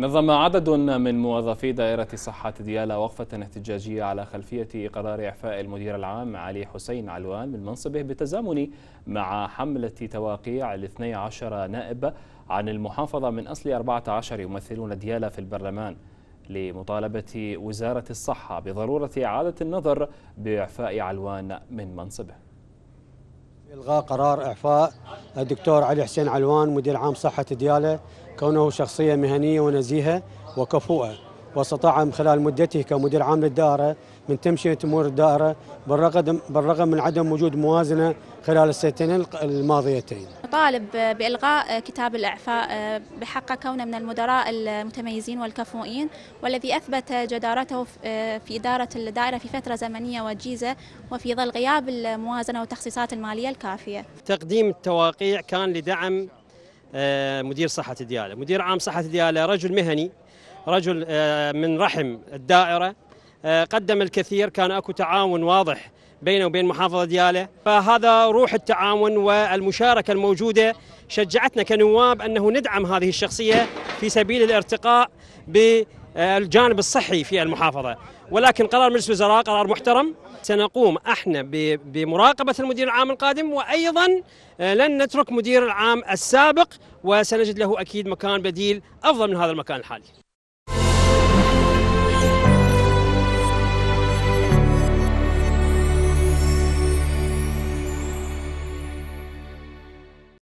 نظم عدد من موظفي دائرة صحة ديالا وقفة احتجاجية على خلفية قرار إعفاء المدير العام علي حسين علوان من منصبه بالتزامن مع حملة تواقيع الاثني عشر نائب عن المحافظة من أصل 14 يمثلون ديالا في البرلمان لمطالبة وزارة الصحة بضرورة إعادة النظر بإعفاء علوان من منصبه. إلغاء قرار إعفاء الدكتور علي حسين علوان مدير عام صحة ديالى كونه شخصية مهنية ونزيهة وكفؤة. واستطاع من خلال مدته كمدير عام للدائرة من تمشية أمور الدائرة بالرغم, بالرغم من عدم وجود موازنة خلال السنتين الماضيتين. طالب بإلغاء كتاب الإعفاء بحق كونه من المدراء المتميزين والكفؤين والذي أثبت جدارته في إدارة الدائرة في فترة زمنية وجيزة وفي ظل غياب الموازنة والتخصيصات المالية الكافية. تقديم التواقيع كان لدعم مدير صحة ديالى مدير عام صحة ديالى رجل مهني رجل من رحم الدائرة قدم الكثير كان أكو تعاون واضح بينه وبين محافظة ديالى فهذا روح التعاون والمشاركة الموجودة شجعتنا كنواب أنه ندعم هذه الشخصية في سبيل الارتقاء بالجانب الصحي في المحافظة. ولكن قرار مجلس الوزراء قرار محترم. سنقوم أحنا بمراقبة المدير العام القادم وأيضا لن نترك مدير العام السابق وسنجد له أكيد مكان بديل أفضل من هذا المكان الحالي.